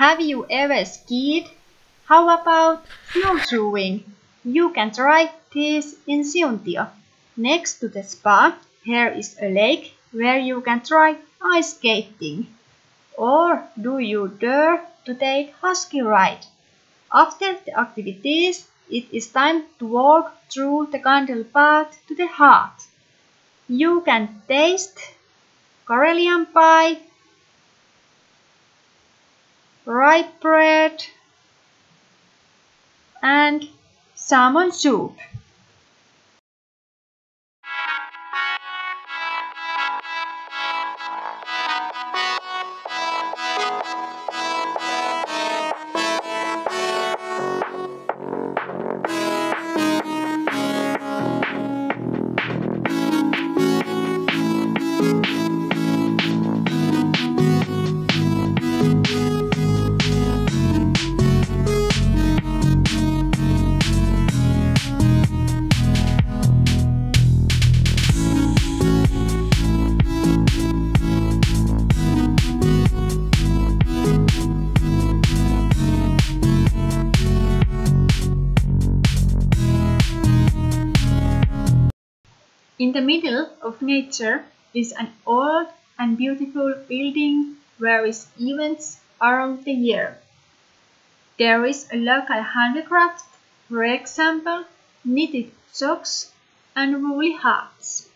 Have you ever skied? How about snowshoeing? You can try this in Siuntio. Next to the spa, here is a lake where you can try ice skating. Or do you dare to take husky ride? After the activities, it is time to walk through the candle path to the heart. You can taste Karelian pie, rye bread, and salmon soup. In the middle of nature is an old and beautiful building where is events around the year. There is a local handicraft, for example, knitted socks and woolly hats.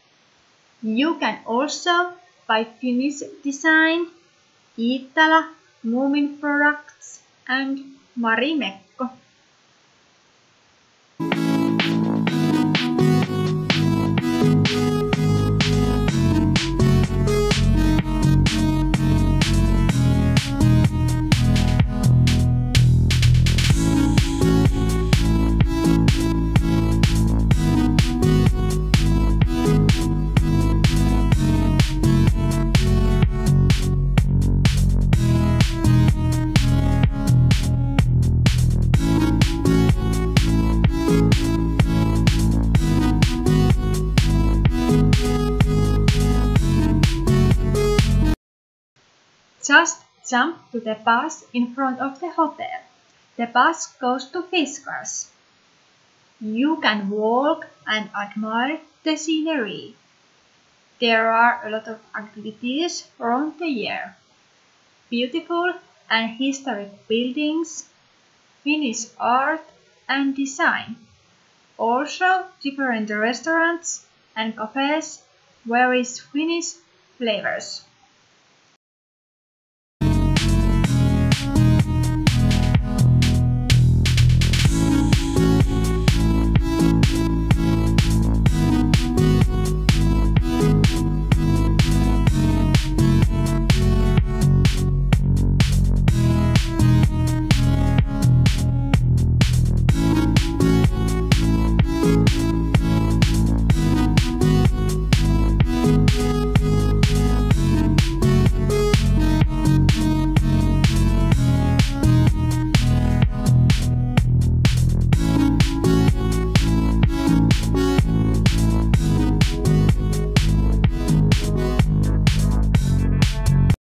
You can also buy Finnish design, Iittala, Moomin products and Marimekko. Just jump to the bus in front of the hotel. The bus goes to Fiskars. You can walk and admire the scenery. There are a lot of activities around the year. Beautiful and historic buildings, Finnish art and design. Also different restaurants and cafes where is Finnish flavors.